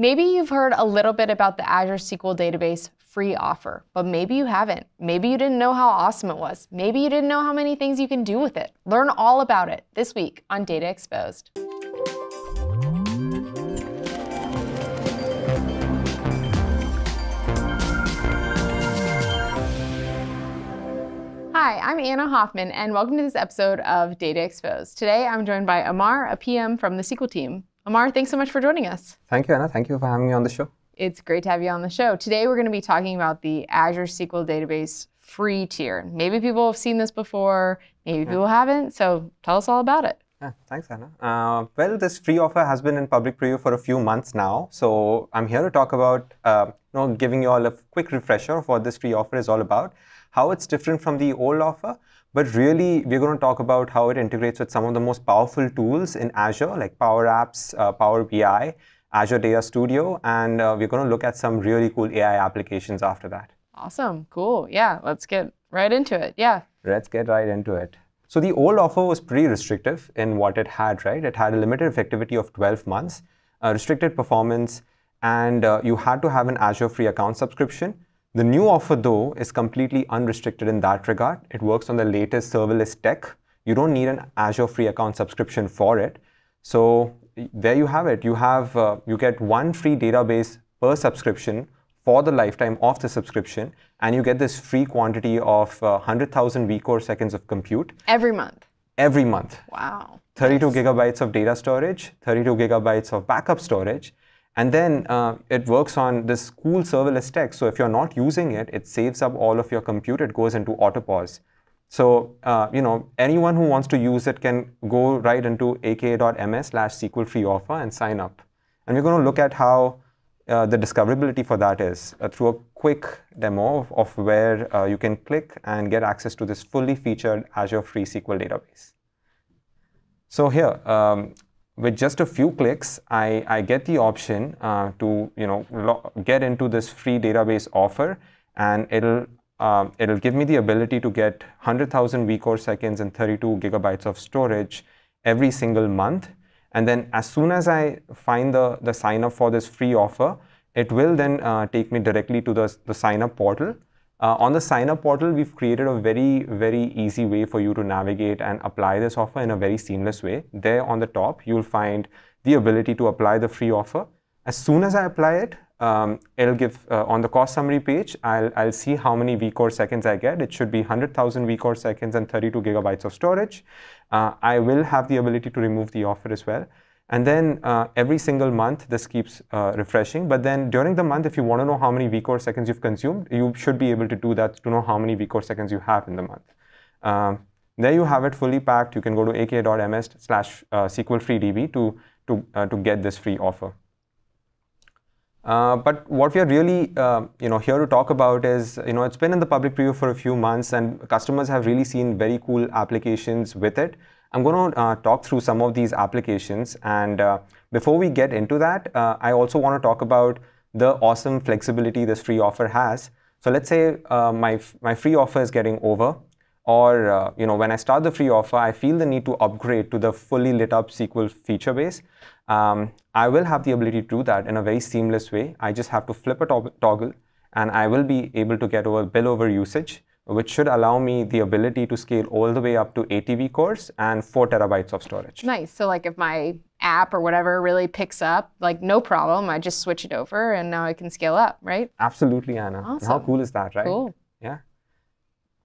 Maybe you've heard a little bit about the Azure SQL Database free offer, but maybe you haven't. Maybe you didn't know how awesome it was. Maybe you didn't know how many things you can do with it. Learn all about it this week on Data Exposed. Hi, I'm Anna Hoffman, and welcome to this episode of Data Exposed. Today, I'm joined by Amar, a PM from the SQL team. Amar, thanks so much for joining us. Thank you, Anna. Thank you for having me on the show. It's great to have you on the show. Today, we're going to be talking about the Azure SQL Database free tier. Maybe people have seen this before, maybe yeah. people haven't. So tell us all about it. Yeah, thanks, Anna. Uh, well, this free offer has been in public preview for a few months now. So I'm here to talk about, uh, you know, giving you all a quick refresher of what this free offer is all about, how it's different from the old offer, but really, we're going to talk about how it integrates with some of the most powerful tools in Azure, like Power Apps, uh, Power BI, Azure Data Studio, and uh, we're going to look at some really cool AI applications after that. Awesome. Cool. Yeah, let's get right into it. Yeah. Let's get right into it. So the old offer was pretty restrictive in what it had, right? It had a limited effectivity of 12 months, restricted performance, and uh, you had to have an Azure free account subscription the new offer, though, is completely unrestricted in that regard. It works on the latest serverless tech. You don't need an Azure free account subscription for it. So there you have it. You have uh, you get one free database per subscription for the lifetime of the subscription, and you get this free quantity of uh, 100,000 vCore seconds of compute every month. Every month. Wow. 32 nice. gigabytes of data storage, 32 gigabytes of backup storage, and then uh, it works on this cool serverless tech. So if you're not using it, it saves up all of your compute. It goes into autopause. So uh, you know anyone who wants to use it can go right into aka.ms slash SQL free offer and sign up. And we're going to look at how uh, the discoverability for that is uh, through a quick demo of, of where uh, you can click and get access to this fully featured Azure free SQL database. So here, um, with just a few clicks, I, I get the option uh, to you know get into this free database offer, and it'll um, it'll give me the ability to get 100,000 vCore seconds and 32 gigabytes of storage every single month. And then as soon as I find the, the sign up for this free offer, it will then uh, take me directly to the, the sign up portal. Uh, on the sign up portal, we've created a very, very easy way for you to navigate and apply this offer in a very seamless way. There on the top, you'll find the ability to apply the free offer. As soon as I apply it, um, it'll give uh, on the cost summary page, I'll, I'll see how many vCore seconds I get. It should be 100,000 vCore seconds and 32 gigabytes of storage. Uh, I will have the ability to remove the offer as well. And then uh, every single month, this keeps uh, refreshing. But then during the month, if you want to know how many vCore seconds you've consumed, you should be able to do that to know how many vCore seconds you have in the month. Um, there you have it fully packed. You can go to aka.ms slash uh, SQLFreeDB to, to, uh, to get this free offer. Uh, but what we are really uh, you know, here to talk about is, you know, it's been in the public preview for a few months and customers have really seen very cool applications with it. I'm going to uh, talk through some of these applications. And uh, before we get into that, uh, I also want to talk about the awesome flexibility this free offer has. So let's say uh, my, my free offer is getting over, or uh, you know, when I start the free offer, I feel the need to upgrade to the fully lit up SQL feature base. Um, I will have the ability to do that in a very seamless way. I just have to flip a toggle and I will be able to get over bill over usage which should allow me the ability to scale all the way up to 80 cores and 4 terabytes of storage. Nice. So like if my app or whatever really picks up, like no problem, I just switch it over and now I can scale up, right? Absolutely, Anna. Awesome. How cool is that, right? Cool. Yeah.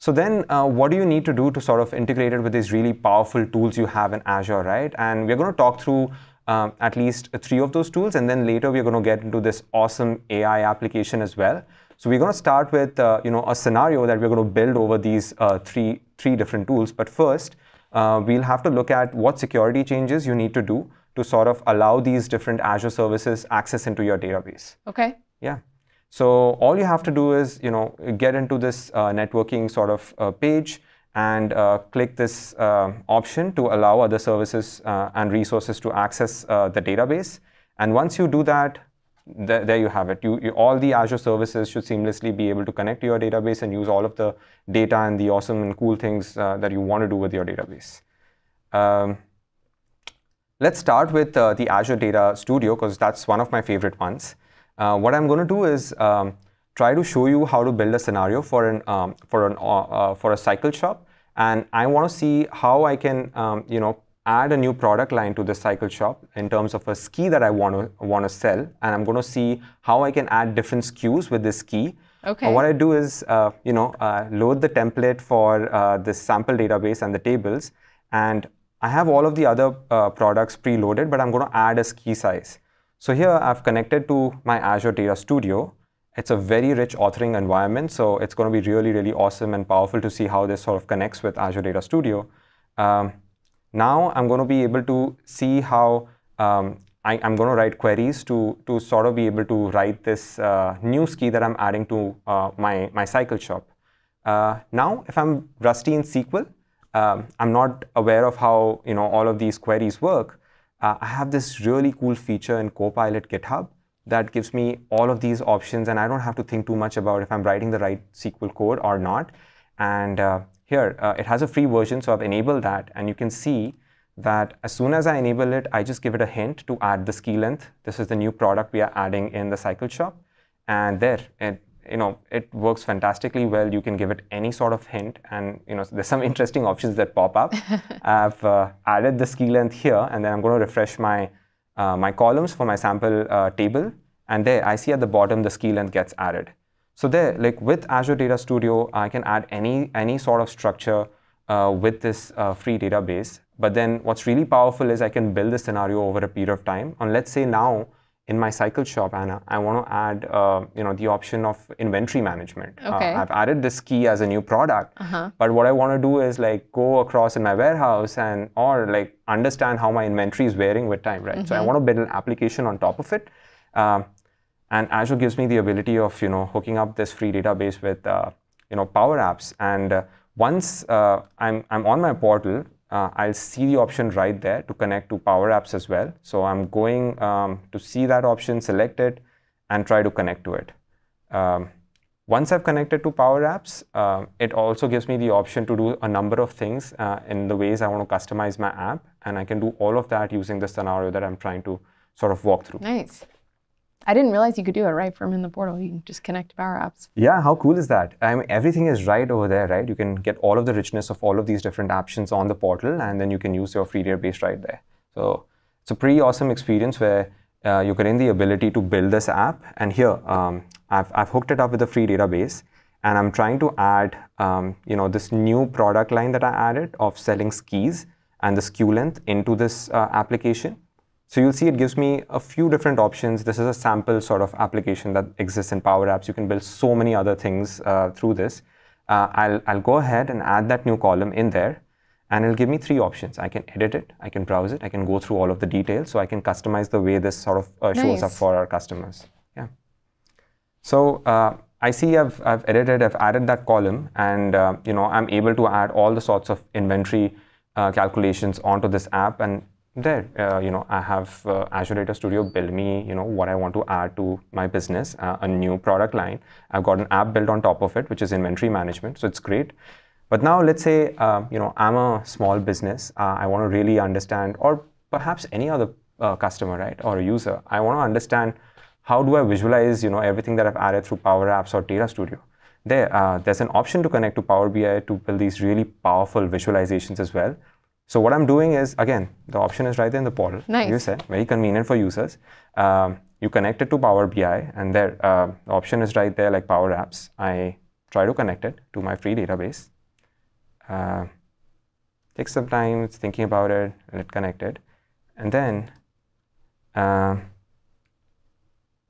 So then uh, what do you need to do to sort of integrate it with these really powerful tools you have in Azure, right? And we're going to talk through um, at least three of those tools, and then later we're going to get into this awesome AI application as well. So we're going to start with uh, you know a scenario that we're going to build over these uh, three three different tools. But first, uh, we'll have to look at what security changes you need to do to sort of allow these different Azure services access into your database. Okay. Yeah. So all you have to do is you know get into this uh, networking sort of uh, page and uh, click this option to allow other services and resources to access the database. And once you do that, there, there you have it. You, you, all the Azure services should seamlessly be able to connect to your database and use all of the data and the awesome and cool things uh, that you want to do with your database. Um, let's start with uh, the Azure Data Studio because that's one of my favorite ones. Uh, what I'm going to do is um, try to show you how to build a scenario for an um, for an uh, uh for a cycle shop, and I want to see how I can um, you know add a new product line to the cycle shop in terms of a ski that I want to want to sell, and I'm going to see how I can add different SKUs with this ski. Okay. What I do is, uh, you know, uh, load the template for uh, this sample database and the tables, and I have all of the other uh, products preloaded, but I'm going to add a ski size. So here I've connected to my Azure Data Studio. It's a very rich authoring environment, so it's going to be really, really awesome and powerful to see how this sort of connects with Azure Data Studio. Um, now I'm going to be able to see how um, I, am going to write queries to, to sort of be able to write this uh, new ski that I'm adding to uh, my, my cycle shop. Uh, now, if I'm rusty in SQL, um, I'm not aware of how you know all of these queries work. Uh, I have this really cool feature in Copilot GitHub that gives me all of these options, and I don't have to think too much about if I'm writing the right SQL code or not. And uh, here, uh, it has a free version, so I've enabled that, and you can see that as soon as I enable it, I just give it a hint to add the ski length. This is the new product we are adding in the cycle shop, and there, it you know, it works fantastically well. You can give it any sort of hint, and you know, there's some interesting options that pop up. I've uh, added the ski length here, and then I'm going to refresh my uh, my columns for my sample uh, table, and there I see at the bottom the ski length gets added. So there, like with Azure Data Studio, I can add any any sort of structure uh, with this uh, free database. But then what's really powerful is I can build the scenario over a period of time. And let's say now in my cycle shop, Anna, I want to add, uh, you know, the option of inventory management. Uh, okay. Uh, I've added this key as a new product, uh-huh. but what I want to do is like go across in my warehouse and or like understand how my inventory is varying with time, right? Mm-hmm. So I mm-hmm. want to build an application on top of it, um, and Azure gives me the ability of you know hooking up this free database with uh, you know Power Apps, and uh, once uh, I'm I'm on my portal, uh, I'll see the option right there to connect to Power Apps as well. So I'm going um, to see that option, select it, and try to connect to it. Um, once I've connected to Power Apps, uh, it also gives me the option to do a number of things uh, in the ways I want to customize my app. And I can do all of that using the scenario that I'm trying to sort of walk through. Nice. I didn't realize you could do it right from in the portal. You can just connect Power Apps. Yeah, how cool is that? I mean, everything is right over there, right? You can get all of the richness of all of these different options on the portal, and then you can use your free database right there. So it's a pretty awesome experience where uh, you're getting the ability to build this app. And here, um, I've, I've hooked it up with a free database, and I'm trying to add, um, you know, this new product line that I added of selling skis and the SKU length into this uh, application. So you'll see it gives me a few different options. This is a sample sort of application that exists in Power Apps. You can build so many other things uh, through this. Uh, I'll, I'll go ahead and add that new column in there and it'll give me three options. I can edit it, I can browse it, I can go through all of the details so I can customize the way this sort of uh, shows nice. up for our customers. Yeah. So uh, I see I've, I've edited, I've added that column and uh, you know I'm able to add all the sorts of inventory uh, calculations onto this app and there uh, you know i have uh, azure data studio build me you know what i want to add to my business uh, a new product line. I've got an app built on top of it which is inventory management so it's great. But now let's say uh, you know i'm a small business uh, i want to really understand or perhaps any other uh, customer right or a user i want to understand how do i visualize you know everything that i've added through power apps or data studio? There there's an option to connect to power bi to build these really powerful visualizations as well so what I'm doing is, again, the option is right there in the portal. Nice. You said, very convenient for users. Um, you connect it to Power BI, and there, uh, the option is right there like Power Apps. I try to connect it to my free database. Uh, takes some time, it's thinking about it, and it connected. And then, uh,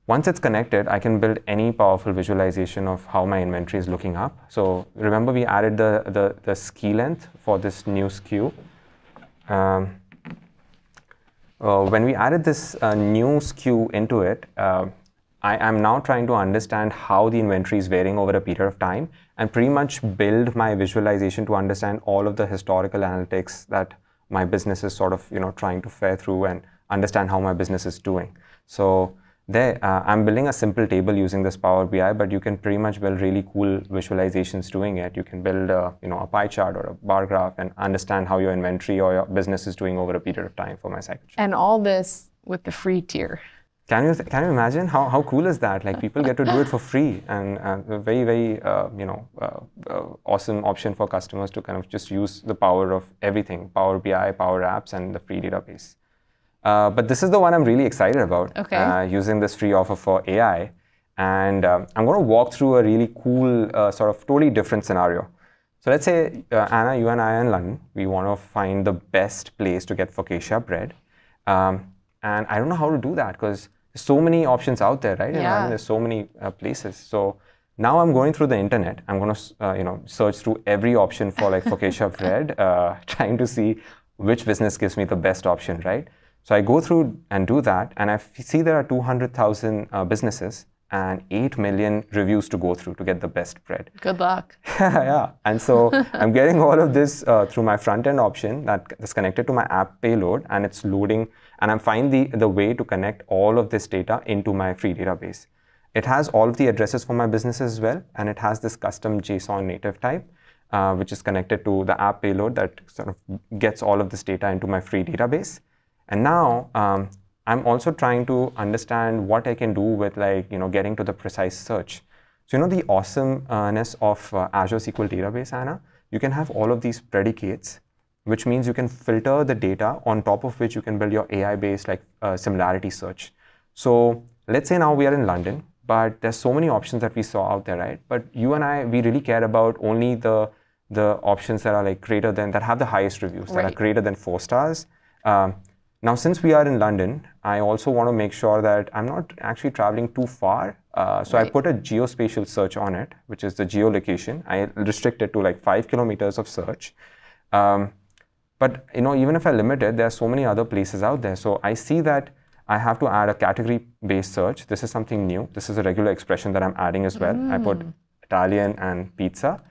once it's connected, I can build any powerful visualization of how my inventory is looking up. So remember we added the, the, the ski length for this new SKU. Um, uh, when we added this uh, new SKU into it, uh, I am now trying to understand how the inventory is varying over a period of time and pretty much build my visualization to understand all of the historical analytics that my business is sort of you know trying to fare through and understand how my business is doing. So there, uh, I'm building a simple table using this Power BI, but you can pretty much build really cool visualizations doing it. You can build a, you know, a pie chart or a bar graph and understand how your inventory or your business is doing over a period of time for my cycle. And all this with the free tier. Can you, can you imagine how, how cool is that? Like people get to do it for free and uh, a very, very, uh, you know, uh, uh, awesome option for customers to kind of just use the power of everything, Power BI, Power Apps, and the free database. Uh, but this is the one I'm really excited about, okay. uh, using this free offer for AI. And um, I'm going to walk through a really cool, uh, sort of totally different scenario. So let's say, uh, Anna, you and I are in London. We want to find the best place to get focaccia bread. Um, and I don't know how to do that because there's so many options out there, right? Yeah. London, there's so many uh, places. So now I'm going through the internet. I'm going to, uh, you know, search through every option for like focaccia bread, trying to see which business gives me the best option, right? So I go through and do that, and I see there are 200,000 uh, businesses and 8 million reviews to go through to get the best bread. Good luck. yeah, and so I'm getting all of this uh, through my front end option that is connected to my app payload, and it's loading, and I'm finding the, the way to connect all of this data into my free database. It has all of the addresses for my business as well, and it has this custom JSON native type, uh, which is connected to the app payload that sort of gets all of this data into my free database. And now um, I'm also trying to understand what I can do with like, you know, getting to the precise search. So, you know, the awesomeness of uh, Azure SQL Database, Anna, you can have all of these predicates, which means you can filter the data on top of which you can build your AI-based like uh, similarity search. So let's say now we are in London, but there's so many options that we saw out there, right? But you and I, we really care about only the the options that are like greater than that have the highest reviews right. that are greater than four stars. Um, now, since we are in London, I also want to make sure that I'm not actually traveling too far. Uh, so right. I put a geospatial search on it, which is the geolocation. I restrict it to like five kilometers of search. Um, but you know, even if I limit it, there are so many other places out there. So I see that I have to add a category-based search. This is something new. This is a regular expression that I'm adding as well. Mm. I put mm. Italian and pizza.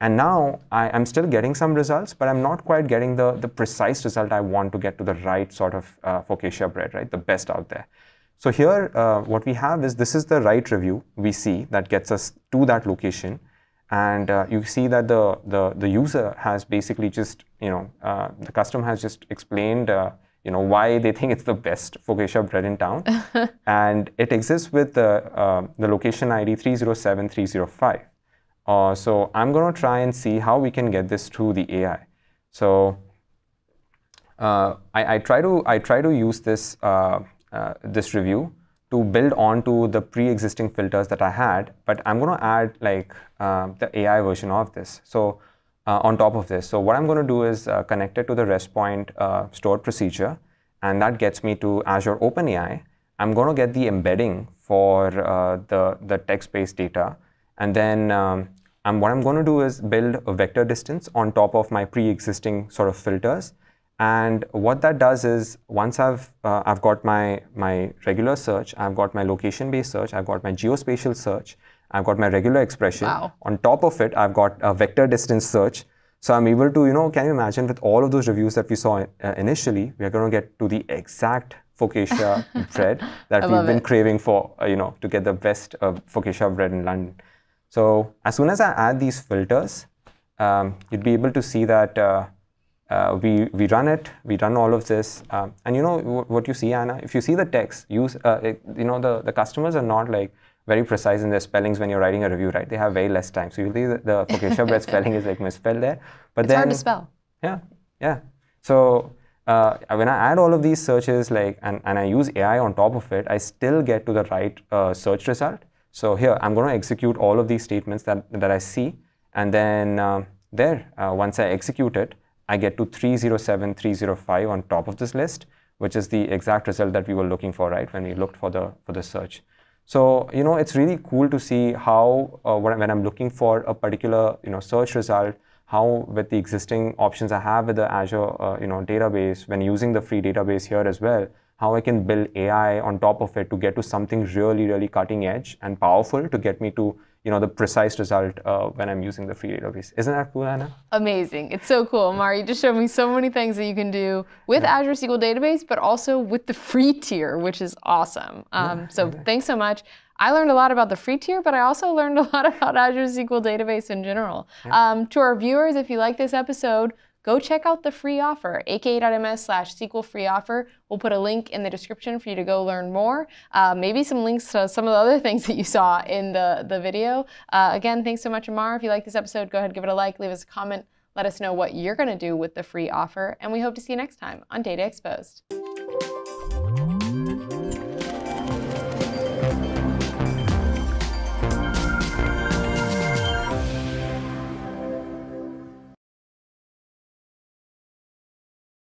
And now I, am still getting some results, but I'm not quite getting the, the precise result I want to get to the right sort of uh, focaccia bread, right? The best out there. So here, uh, what we have is this is the right review we see that gets us to that location. And uh, you see that the, the, the user has basically just, you know, uh, the customer has just explained, uh, you know, why they think it's the best focaccia bread in town. and it exists with the, uh, the location ID 307305. Uh, so I'm going to try and see how we can get this through the AI. So uh, I, I, try to I try to use this uh, uh this review to build onto the pre-existing filters that I had, but I'm going to add like uh, the AI version of this. So uh, on top of this, so what I'm going to do is connect it to the REST point stored procedure, and that gets me to Azure OpenAI. I'm going to get the embedding for the the text-based data, and then um, and what I'm going to do is build a vector distance on top of my pre-existing sort of filters. And what that does is once I've, uh, I've got my, my regular search, I've got my location-based search, I've got my geospatial search, I've got my regular expression. Wow. On top of it, I've got a vector distance search. So I'm able to, you know, can you imagine with all of those reviews that we saw uh, initially, we are going to get to the exact focaccia bread that we've been it. craving for, uh, you know, to get the best uh, focaccia bread in London. So as soon as I add these filters, um, you'd be able to see that uh, uh, we, we run it, we run all of this. Um, and you know what you see, Anna? If you see the text, use, uh, it, you know, the, the customers are not like very precise in their spellings when you're writing a review, right? They have very less time. So you'll see the, the focaccia bread spelling is like misspelled there. But it's then, hard to spell. Yeah, yeah. So uh, when I add all of these searches like and, and I use AI on top of it, I still get to the right uh, search result. So here, I'm going to execute all of these statements that, that I see. And then uh, there, uh, once I execute it, I get to 307, 305 on top of this list, which is the exact result that we were looking for, right, when we looked for the, for the search. So, you know, it's really cool to see how, uh, when I'm looking for a particular, you know, search result, how with the existing options I have with the Azure, uh, you know, database, when using the free database here as well, how I can build AI on top of it to get to something really, really cutting edge and powerful to get me to you know the precise result uh, when I'm using the free database. Isn't that cool, Anna? Amazing. It's so cool. Amar, you just showed me so many things that you can do with yeah. Azure SQL Database, but also with the free tier, which is awesome. Um, yeah, so thanks so much. I learned a lot about the free tier, but I also learned a lot about Azure SQL Database in general. Yeah. Um, to our viewers, if you like this episode, go check out the free offer, aka.ms slash SQL free offer. We'll put a link in the description for you to go learn more. Uh, maybe some links to some of the other things that you saw in the, the video. Uh, again, thanks so much, Amar. If you like this episode, go ahead, give it a like, leave us a comment. Let us know what you're going to do with the free offer, and we hope to see you next time on Data Exposed.